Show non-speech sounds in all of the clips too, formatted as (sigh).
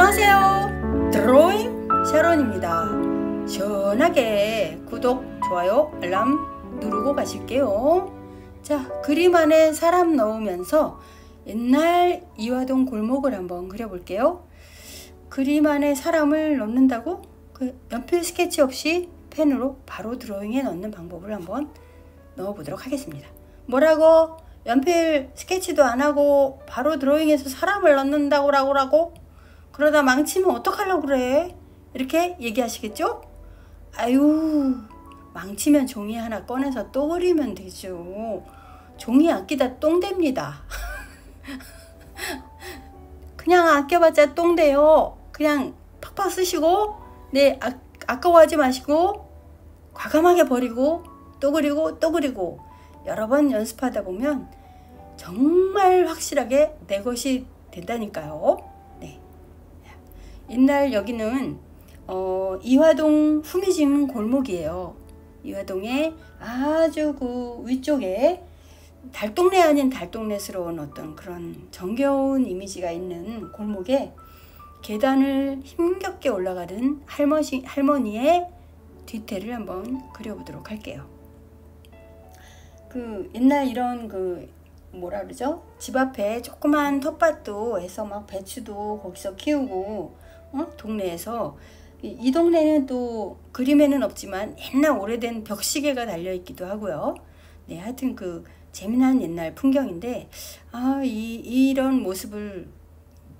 안녕하세요. 드로잉 샤론입니다. 시원하게 구독 좋아요 알람 누르고 가실게요. 자 그림 안에 사람 넣으면서 옛날 이화동 골목을 한번 그려볼게요. 그림 안에 사람을 넣는다고? 그 연필 스케치 없이 펜으로 바로 드로잉에 넣는 방법을 한번 넣어보도록 하겠습니다. 뭐라고? 연필 스케치도 안 하고 바로 드로잉에서 사람을 넣는다고 라고 그러다 망치면 어떡하려고 그래? 이렇게 얘기하시겠죠? 아유 망치면 종이 하나 꺼내서 또 그리면 되죠. 종이 아끼다 똥됩니다. (laughs) 그냥 아껴봤자 똥돼요. 그냥 팍팍 쓰시고 네 아, 아까워하지 마시고 과감하게 버리고 또 그리고 또 그리고. 여러 번 연습하다 보면 정말 확실하게 내 것이 된다니까요. 네. 옛날 여기는 어, 이화동 후미진 골목이에요. 이화동의 아주 그 위쪽에 달동네 아닌 달동네스러운 어떤 그런 정겨운 이미지가 있는 골목에 계단을 힘겹게 올라가는 할머니, 할머니의 뒤태를 한번 그려보도록 할게요. 그 옛날 이런 그 뭐라 그러죠? 집 앞에 조그만 텃밭도 해서 막 배추도 거기서 키우고 어? 동네에서 이, 이 동네는 또 그림에는 없지만 옛날 오래된 벽시계가 달려 있기도 하고요. 네, 하여튼 그 재미난 옛날 풍경인데 아, 이 이런 모습을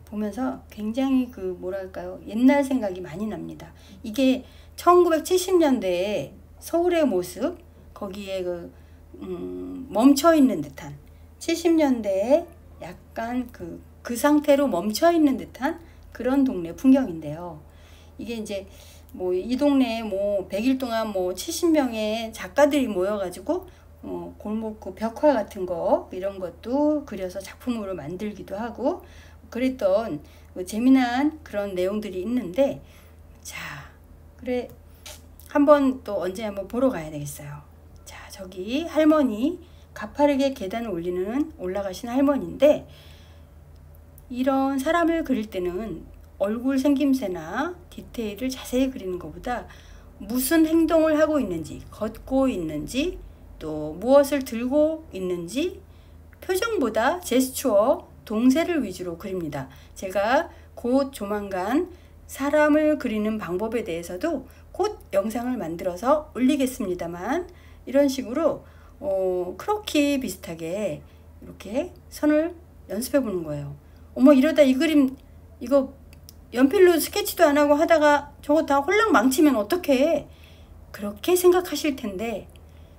보면서 굉장히 그 뭐랄까요? 옛날 생각이 많이 납니다. 이게 1970년대에 서울의 모습 거기에 그 음, 멈춰 있는 듯한 70년대에 약간 그, 그 상태로 멈춰 있는 듯한 그런 동네 풍경인데요. 이게 이제 뭐 이 동네에 뭐 100일 동안 뭐 70명의 작가들이 모여가지고 어, 골목 그 벽화 같은 거 이런 것도 그려서 작품으로 만들기도 하고 그랬던 그 재미난 그런 내용들이 있는데 자 그래 한번 또 언제 한번 보러 가야 되겠어요. 자 저기 할머니 가파르게 계단을 올리는 올라가신 할머니인데 이런 사람을 그릴 때는 얼굴 생김새나 디테일을 자세히 그리는 것보다 무슨 행동을 하고 있는지 걷고 있는지 또 무엇을 들고 있는지 표정보다 제스처 동세를 위주로 그립니다. 제가 곧 조만간 사람을 그리는 방법에 대해서도 곧 영상을 만들어서 올리겠습니다만 이런 식으로 어, 크로키 비슷하게 이렇게 선을 연습해 보는 거예요. 어머 이러다 이 그림 이거 연필로 스케치도 안 하고 하다가 저거 다 홀랑 망치면 어떡해 그렇게 생각하실 텐데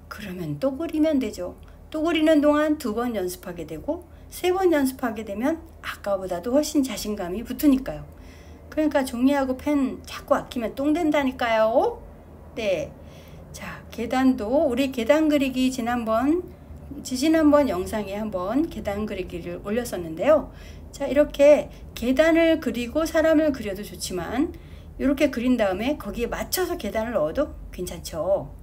그러면 또 그리면 되죠. 또 그리는 동안 두 번 연습하게 되고 세 번 연습하게 되면 아까보다도 훨씬 자신감이 붙으니까요. 그러니까 종이하고 펜 자꾸 아끼면 똥 된다니까요. 네. 자, 계단도 우리 계단 그리기 지난번 지지난번 영상에 한번 계단 그리기를 올렸었는데요. 자, 이렇게 계단을 그리고 사람을 그려도 좋지만 이렇게 그린 다음에 거기에 맞춰서 계단을 넣어도 괜찮죠.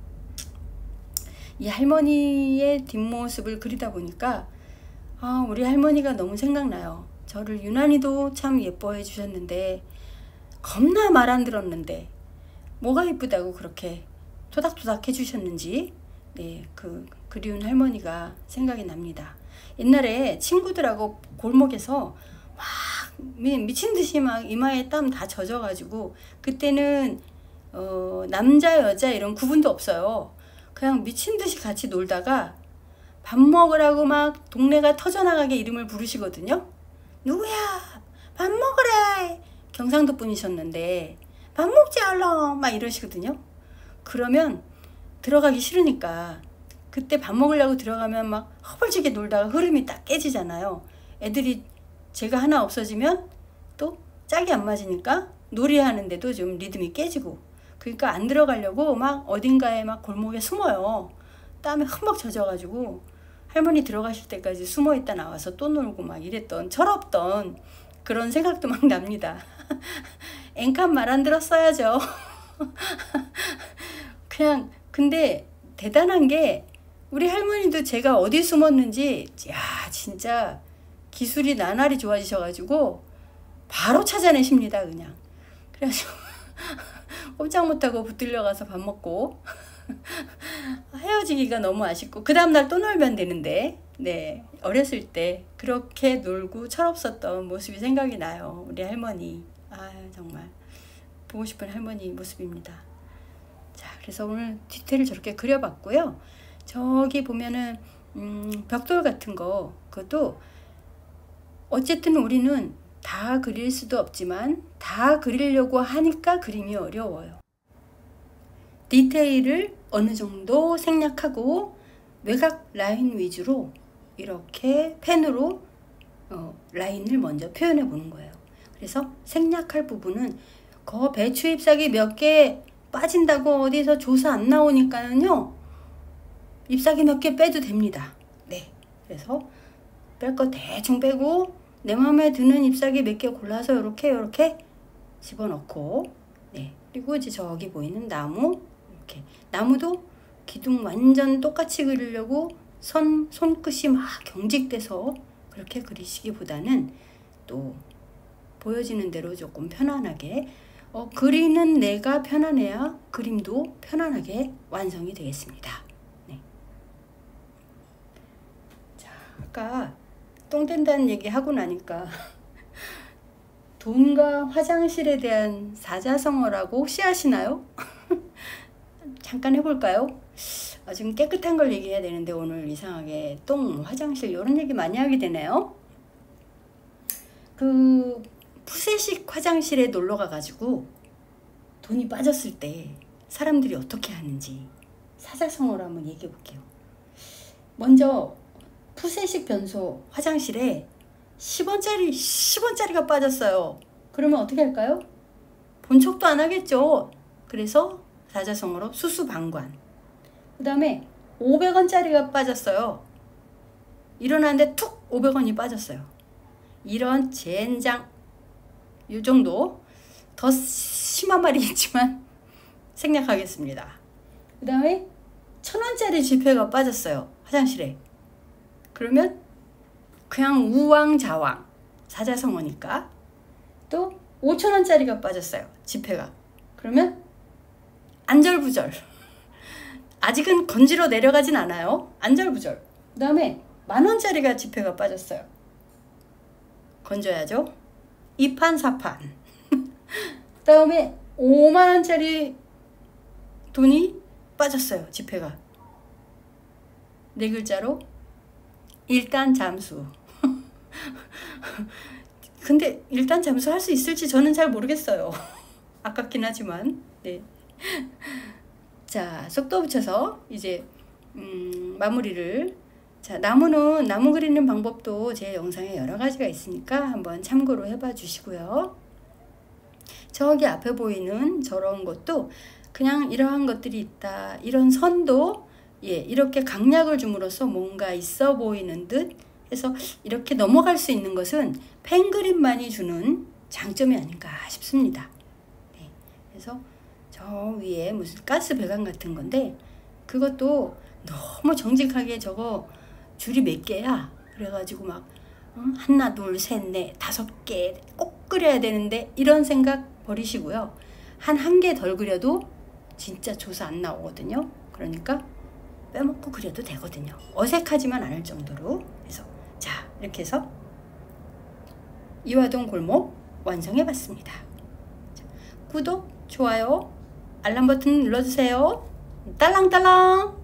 이 할머니의 뒷모습을 그리다 보니까 아, 우리 할머니가 너무 생각나요. 저를 유난히도 참 예뻐해 주셨는데 겁나 말 안 들었는데 뭐가 예쁘다고 그렇게 토닥토닥 해주셨는지 네, 그 그리운 할머니가 생각이 납니다. 옛날에 친구들하고 골목에서 막 미친 듯이 막 이마에 땀 다 젖어가지고 그때는 어, 남자 여자 이런 구분도 없어요. 그냥 미친 듯이 같이 놀다가 밥 먹으라고 막 동네가 터져나가게 이름을 부르시거든요. 누구야? 밥 먹으래. 경상도 분이셨는데 밥 먹지 얼렁 막 이러시거든요. 그러면 들어가기 싫으니까 그때 밥 먹으려고 들어가면 막 허벌지게 놀다가 흐름이 딱 깨지잖아요. 애들이 제가 하나 없어지면 또 짝이 안 맞으니까 놀이하는데도 좀 리듬이 깨지고 그러니까 안 들어가려고 막 어딘가에 막 골목에 숨어요. 땀에 흠뻑 젖어가지고 할머니 들어가실 때까지 숨어 있다 나와서 또 놀고 막 이랬던 철없던 그런 생각도 막 납니다. (laughs) 앵칸 말 안 들었어야죠. (laughs) 그냥 근데 대단한 게 우리 할머니도 제가 어디 숨었는지 야 진짜 기술이 나날이 좋아지셔가지고 바로 찾아내십니다 그냥. 그래가지고 (laughs) 꼼짝 못하고 붙들려 가서 밥 먹고 (laughs) 헤어지기가 너무 아쉽고 그 다음날 또 놀면 되는데 네 어렸을 때 그렇게 놀고 철없었던 모습이 생각이 나요 우리 할머니. 아 정말 보고 싶은 할머니 모습입니다 자 그래서 오늘 디테일을 저렇게 그려봤고요 저기 보면은 음, 벽돌 같은 거 그것도 어쨌든 우리는 다 그릴 수도 없지만 다 그리려고 하니까 그림이 어려워요. 디테일을 어느 정도 생략하고 외곽 라인 위주로 이렇게 펜으로 어, 라인을 먼저 표현해 보는 거예요. 그래서 생략할 부분은 그 배추 잎사귀 몇개 빠진다고 어디서 조사 안 나오니까는요. 잎사귀 몇 개 빼도 됩니다. 네. 그래서 뺄 거 대충 빼고 내 마음에 드는 잎사귀 몇 개 골라서 이렇게 이렇게 집어넣고 네. 그리고 이제 저기 보이는 나무 이렇게 나무도 기둥 완전 똑같이 그리려고 선 손끝이 막 경직돼서 그렇게 그리시기보다는 또 보여지는 대로 조금 편안하게 어, 그리는 내가 편안해야 그림도 편안하게 완성이 되겠습니다. 네. 자, 아까 똥 댄다는 얘기 하고 나니까 (laughs) 돈과 화장실에 대한 사자성어라고 혹시 아시나요? (laughs) 잠깐 해볼까요? 아, 지금 깨끗한 걸 얘기해야 되는데 오늘 이상하게 똥, 화장실 이런 얘기 많이 하게 되네요. 그 푸세식 화장실에 놀러 가가지고 돈이 빠졌을 때 사람들이 어떻게 하는지 사자성어로 한번 얘기해 볼게요. 먼저 푸세식 변소 화장실에 10원짜리 10원짜리가 빠졌어요. 그러면 어떻게 할까요? 본 척도 안 하겠죠. 그래서 사자성어로 수수방관. 그 다음에 500원짜리가 빠졌어요. 일어났는데 툭 500원이 빠졌어요. 이런 젠장 이 정도 더 심한 말이 있지만 (laughs) 생략하겠습니다. 그 다음에 천 원짜리 지폐가 빠졌어요. 화장실에. 그러면 그냥 우왕좌왕 사자성어니까 또 5천 원짜리가 빠졌어요. 지폐가. 그러면 안절부절 (laughs) 아직은 건지러 내려가진 않아요. 안절부절 그 다음에 만 원짜리가 지폐가 빠졌어요. 건져야죠. 이판사판 그 (laughs) 다음에 5만원짜리 돈이 빠졌어요. 지폐가. 네 글자로 일단 잠수 (laughs) 근데 일단 잠수할 수 있을지 저는 잘 모르겠어요. (laughs) 아깝긴 하지만. 네. 자, 속도 붙여서 이제 음, 마무리를 자, 나무는 나무 그리는 방법도 제 영상에 여러 가지가 있으니까 한번 참고로 해봐 주시고요. 저기 앞에 보이는 저런 것도 그냥 이러한 것들이 있다. 이런 선도 예, 이렇게 강약을 줌으로써 뭔가 있어 보이는 듯 해서 이렇게 넘어갈 수 있는 것은 펜그림만이 주는 장점이 아닌가 싶습니다. 네. 그래서 저 위에 무슨 가스 배관 같은 건데 그것도 너무 정직하게 저거 줄이 몇 개야 그래가지고 막 응? 하나 둘셋넷 다섯 개 꼭 그려야 되는데 이런 생각 버리시고요 한 한 개 덜 그려도 진짜 조사 안 나오거든요 그러니까 빼먹고 그려도 되거든요 어색하지만 않을 정도로 그래서 자 이렇게 해서 이화동 골목 완성해봤습니다. 구독, 좋아요, 알람 버튼 눌러주세요. 딸랑딸랑